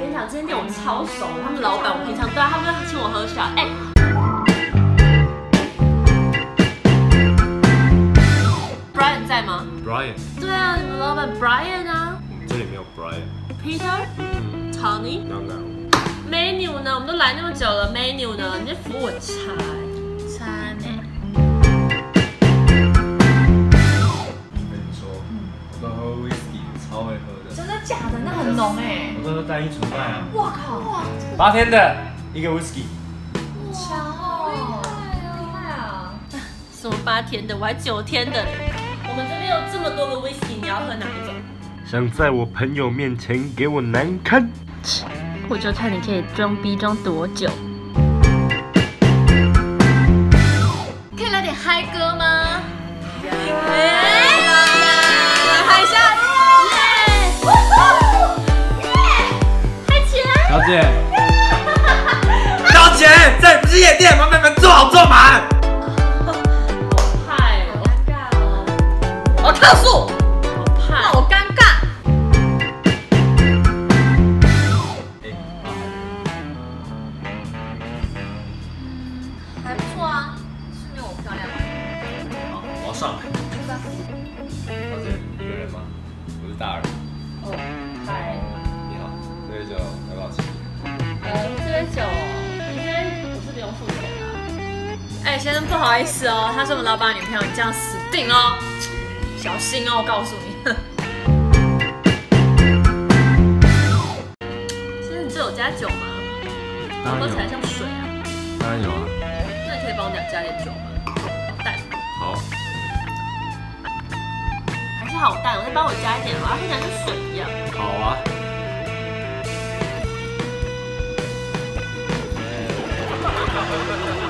跟你讲，这间店我超熟，他们老板我平常对啊，他们会请我喝茶。哎、Brian 在吗？Brian，对啊，你们老板 Brian 啊这里没有 Brian。，Peter、嗯 Tony、，No No。Menu 呢？我们都来那么久了，Menu 呢？你这服务很差欸，差超会喝的。真的假的？那很浓哎！我都是单一纯麦啊。哇靠！哇，八天的一个 whisky。强哦！厉害啊！什么八天的，我还九天的嘞。我们这边有这么多个 whisky，你要喝哪一种？想在我朋友面前给我难堪？我就看你可以装逼装多久。小姐，小姐，这里不是夜店，麻烦你们坐好坐满。嗨哦！尴尬哦！我客诉！怕好尴尬。还不错啊，是没有我漂亮。好，我要上来。小姐，先生不好意思哦，她是我们老板的女朋友，你这样死定哦，小心哦，我告诉你。先生，你这有加酒吗？喝起来像水啊。当然有啊。那你可以帮我俩加点酒吗？好淡，好，还是好淡，我再帮我加一点吧，喝起来跟水一样。好啊。